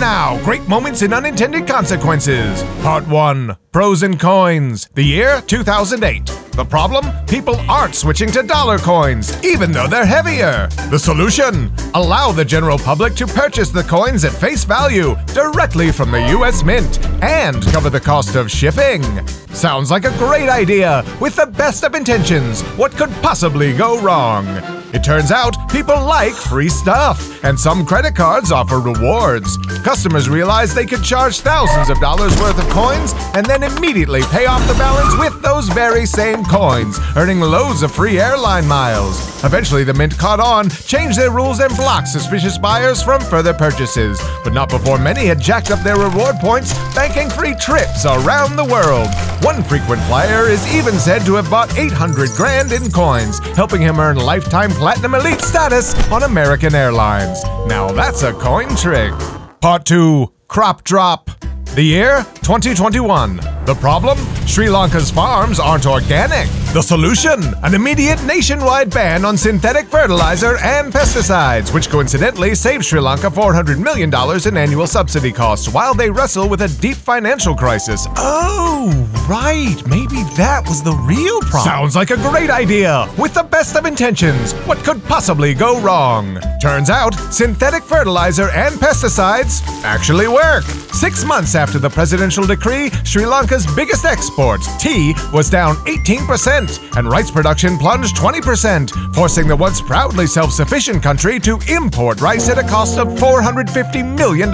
And now, great moments in unintended consequences. Part 1 Pros and Coins. The year 2008. The problem? People aren't switching to dollar coins, even though they're heavier. The solution? Allow the general public to purchase the coins at face value directly from the US Mint and cover the cost of shipping. Sounds like a great idea. With the best of intentions, what could possibly go wrong? It turns out people like free stuff, and some credit cards offer rewards. Customers realized they could charge thousands of dollars worth of coins and then immediately pay off the balance with those very same coins, earning loads of free airline miles. Eventually, the Mint caught on, changed their rules, and blocked suspicious buyers from further purchases. But not before many had jacked up their reward points, banking free trips around the world. One frequent flyer is even said to have bought 800 grand in coins, helping him earn lifetime platinum elite status on American Airlines. Now that's a coin trick. Part 2 Crop Drop. The year 2021. The problem? Sri Lanka's farms aren't organic. The solution? An immediate nationwide ban on synthetic fertilizer and pesticides, which coincidentally saved Sri Lanka $400 million in annual subsidy costs while they wrestle with a deep financial crisis. Oh, right. Maybe that was the real problem. Sounds like a great idea. With the best of intentions, what could possibly go wrong? Turns out, synthetic fertilizer and pesticides actually work. Six months after the presidential decree, Sri Lanka's biggest export, tea, was down 18%, and rice production plunged 20%, forcing the once proudly self sufficient country to import rice at a cost of $450 million.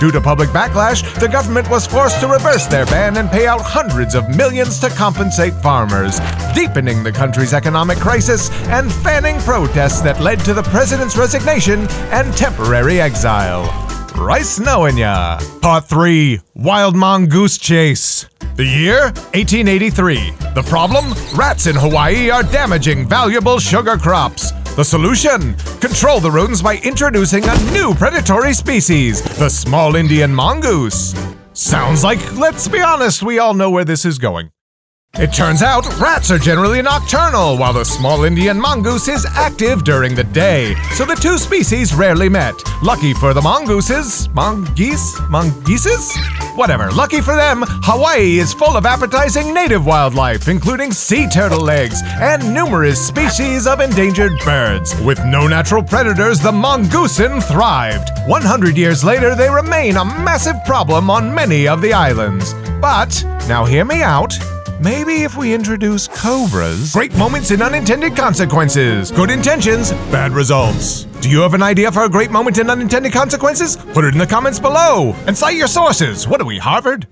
Due to public backlash, the government was forced to reverse their ban and pay out hundreds of millions to compensate farmers, deepening the country's economic crisis and fanning protests that led to the president's resignation and temporary exile. Rice knowing ya. Part 3 Wild Mongoose Chase. The year 1883. The problem? Rats in Hawaii are damaging valuable sugar crops. The solution? Control the rodents by introducing a new predatory species, the small Indian mongoose. Sounds like, let's be honest, we all know where this is going. It turns out rats are generally nocturnal, while the small Indian mongoose is active during the day, so the two species rarely met. Lucky for the mongooses, mongoose, mongooses? Whatever, lucky for them, Hawaii is full of appetizing native wildlife, including sea turtle eggs and numerous species of endangered birds. With no natural predators, the mongoosin thrived. 100 years later, they remain a massive problem on many of the islands. But, now hear me out, Maybe if we introduce cobras. Great moments in unintended consequences. Good intentions, bad results. Do you have an idea for a great moment in unintended consequences? Put it in the comments below and cite your sources. What are we, Harvard?